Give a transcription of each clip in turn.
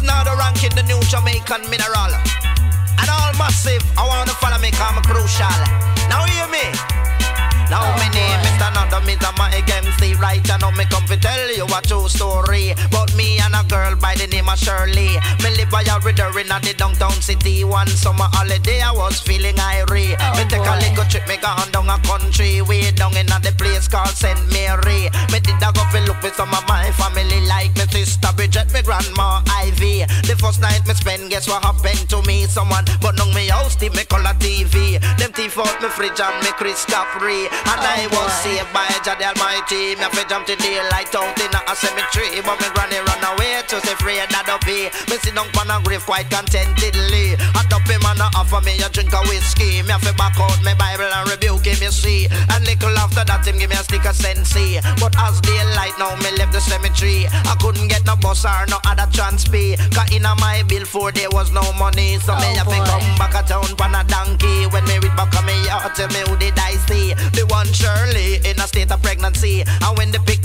is now the ranking, the new Jamaican mineral. And all massive, I wanna follow me, come crucial. Now hear me. Now oh, my name is another Mr. Mike MC Right I know me come to tell you a true story About me and a girl by the name of Shirley Me live by a river in the downtown city One summer holiday I was feeling irie oh, Me take boy. a little trip me gone down a country Way down in the place called St. Mary Me did a go fi look with some of my family Like me sister Bridget, me grandma The first night me spend guess what happened to me Someone but now me house the me color TV Them thief out me fridge and me Chris free and oh I was saved by Jah the Almighty. Me fi jump to daylight out in a cemetery, but me granny run away to say free that up be. Me sit down on a grave quite contentedly. Top him and I offer me a drink of whiskey. Me fi back out my Bible and rebuke him, you see. And little after that him give me a stick of sensi. But as daylight now me left the cemetery. I couldn't get no bus or no other transport. Cause in my bill for there was no money. So oh me have to come back a town on a donkey. When me reach back on me yard, tell me who did I see. The one Shirley in a state of pregnancy. And when the picnic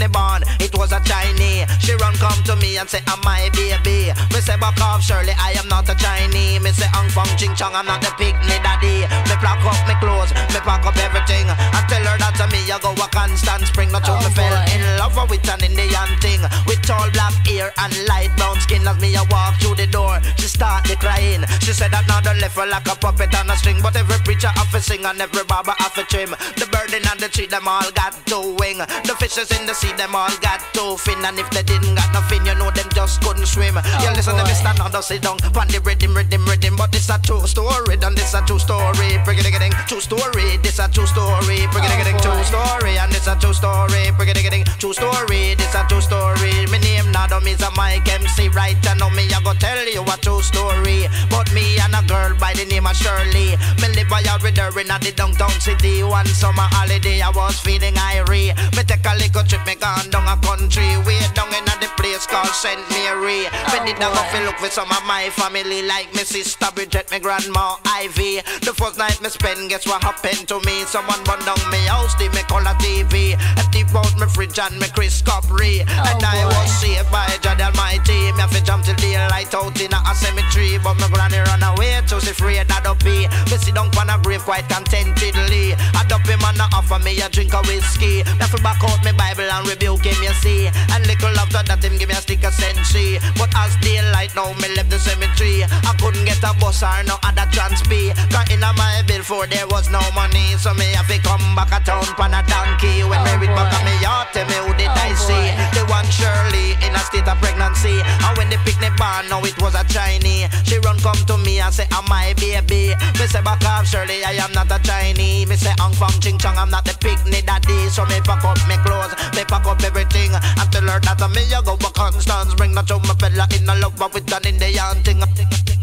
Run come to me and say, I'm my baby. Me say, back off Shirley I am not a Chinese. Me say, Ang Fong Ching Chong, I'm not the picnic daddy. Me pack up my clothes, me pack up everything. I tell her that to me, I go a constant spring. Not oh, me fell in love with an Indian thing. With tall black hair and light brown skin. As me, I walk through the door, start crying. She said that now the left like a puppet on a string. But every preacher have to sing and every barber have to trim. The burden and the tree, them all got two wing. The fishes in the sea, them all got two fin. And if they didn't got nothing, you know them just couldn't swim. Oh you listen boy. to me stand on the sit down, pan the rhythm, rhythm, rhythm. But this a true story, and this a true story. Bring it again, true story. This a true story. Bring it again, oh, true story. And this a true story. Bring it again, true story. This a true story. My name now is a Mike MC. Right, I know true story. But me and a girl by the name of Shirley. Me live by out with her in the downtown city. One summer holiday. I was feeling irie. Me take a little trip, me gone down a country. Way down in the place called St. Mary. Oh, me did a go fi look for some of my family, like me sister Bridget, me grandma Ivy. The first night me spend, guess what happened to me? Someone run down me house, did me color TV. And deep out me fridge and me Chris Coppery. Oh, and boy. I was saved by God Almighty. Me have to jump till daylight out in a cemetery. But me granny run away to see free that up be. Me sit down on a grave quite contentedly. Dump him offer me a drink of whiskey. Me fi back out me Bible and rebuke him, you see. And little after that, him give me a stick of sensi. But as daylight now, me left the cemetery. I couldn't get a bus or no other transport. Cause in my bill for there was no money. So me have to come back a town pan a donkey. When oh, me reach back on me yard, tell me who did oh, I see? The one Shirley in a state of pregnancy. And when they the picnic barn, now it was a Chinese. She run come to me and say, I'm my baby. Me say back off um, Shirley, I am not a Chinese. Me say, Ang Fong Ching Chong, I'm not the picnic daddy. So me pack up me clothes, me pack up everything. And tell her that uh, me I go a Constance. Bring that to my fella in a love but with an Indian thing.